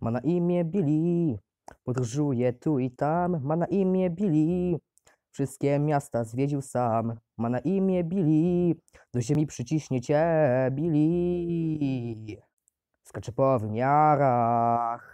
ma na imię Billy. Podróżuje tu i tam, ma na imię Billy. Wszystkie miasta zwiedził sam, ma na imię Billy. Do ziemi przyciśnie cię Billy. Skacze po wymiarach,